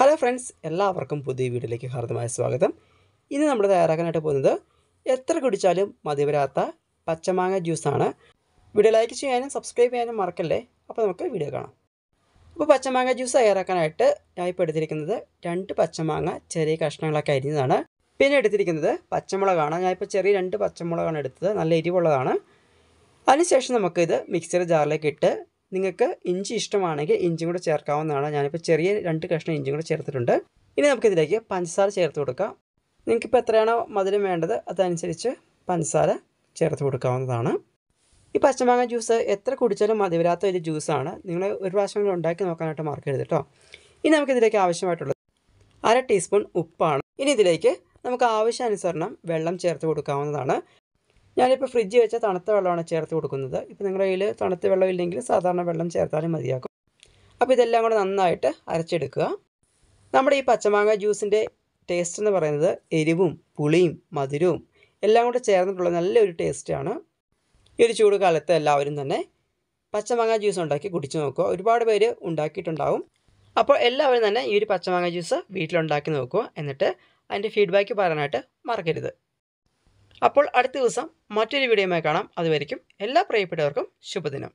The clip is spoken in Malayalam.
ഹലോ ഫ്രണ്ട്സ് എല്ലാവർക്കും പുതിയ വീഡിയോയിലേക്ക് ഹാർദമായ സ്വാഗതം. ഇന്ന് നമ്മൾ തയ്യാറാക്കാനായിട്ട് പോകുന്നത് എത്ര കുടിച്ചാലും മതിവരാത്ത പച്ചമാങ്ങ ജ്യൂസാണ്. വീഡിയോ ലൈക്ക് ചെയ്യാനും സബ്സ്ക്രൈബ് ചെയ്യാനും മറക്കല്ലേ? അപ്പോൾ നമുക്ക് വീഡിയോ കാണാം. അപ്പോൾ പച്ചമാങ്ങ ജ്യൂസ് തയ്യാറാക്കാനായിട്ട് ഞാൻ ഇപ്പോൾ എടുത്തിരിക്കുന്നത് രണ്ട് പച്ചമാങ്ങ ചെറിയ കഷ്ണങ്ങളൊക്കെ അരിഞ്ഞതാണ്. പിന്നെ എടുത്തിരിക്കുന്നത് പച്ചമുളകാണ്. ഞാനിപ്പോൾ ചെറിയ രണ്ട് പച്ചമുളകാണ് എടുത്തത്. നല്ല എരിവുള്ളതാണ്. അതിനുശേഷം നമുക്കിത് മിക്സർ ജാറിലേക്ക് ഇട്ട് നിങ്ങൾക്ക് ഇഞ്ചി ഇഷ്ടമാണെങ്കിൽ ഇഞ്ചിയും കൂടെ ചേർക്കാവുന്നതാണ്. ഞാനിപ്പോൾ ചെറിയ രണ്ട് കഷ്ണം ഇഞ്ചിയും കൂടെ ചേർത്തിട്ടുണ്ട്. ഇനി നമുക്കിതിലേക്ക് പഞ്ചസാര ചേർത്ത് കൊടുക്കാം. നിങ്ങൾക്കിപ്പോൾ എത്രയാണോ മധുരം വേണ്ടത് അതനുസരിച്ച് പഞ്ചസാര ചേർത്ത് കൊടുക്കാവുന്നതാണ്. ഈ പച്ചമാങ്ങ ജ്യൂസ് എത്ര കുടിച്ചാലും മതി വരാത്ത ഒരു ജ്യൂസാണ്. നിങ്ങൾ ഒരു പ്രാവശ്യം ഉണ്ടാക്കി നോക്കാനായിട്ട് മറക്കരുത് കേട്ടോ. ഇനി നമുക്കിതിലേക്ക് ആവശ്യമായിട്ടുള്ളത് അര ടീസ്പൂൺ ഉപ്പാണ്. ഇനി ഇതിലേക്ക് നമുക്ക് ആവശ്യാനുസരണം വെള്ളം ചേർത്ത് കൊടുക്കാവുന്നതാണ്. ഞാനിപ്പോൾ ഫ്രിഡ്ജ് വെച്ച തണുത്ത വെള്ളമാണ് ചേർത്ത് കൊടുക്കുന്നത്. ഇപ്പോൾ നിങ്ങളുടെ കയ്യിൽ തണുത്ത വെള്ളം ഇല്ലെങ്കിൽ സാധാരണ വെള്ളം ചേർത്താലും മതിയാക്കും അപ്പോൾ ഇതെല്ലാം കൂടെ നന്നായിട്ട് അരച്ചെടുക്കുക. നമ്മുടെ ഈ പച്ചമാങ്ങ ജ്യൂസിന്റെ ടേസ്റ്റ് എന്ന് പറയുന്നത് എരിവും പുളിയും മധുരവും എല്ലാം കൂടെ ചേർന്നിട്ടുള്ള നല്ലൊരു ടേസ്റ്റാണ് ഈ ഒരു ചൂട് കാലത്ത് എല്ലാവരും തന്നെ പച്ചമാങ്ങ ജ്യൂസ് ഉണ്ടാക്കി കുടിച്ചു നോക്കുക. ഒരുപാട് പേര് ഉണ്ടാക്കിയിട്ടുണ്ടാവും. അപ്പോൾ എല്ലാവരും തന്നെ ഈ ഒരു പച്ചമാങ്ങ ജ്യൂസ് വീട്ടിലുണ്ടാക്കി നോക്കുക. എന്നിട്ട് അതിന്റെ ഫീഡ്ബാക്ക് പറയാനായിട്ട് മറക്കരുത്. അപ്പോൾ അടുത്ത ദിവസം മറ്റൊരു വീഡിയോയുമായി കാണാം. അതുവരെയും എല്ലാ പ്രിയപ്പെട്ടവർക്കും ശുഭദിനം.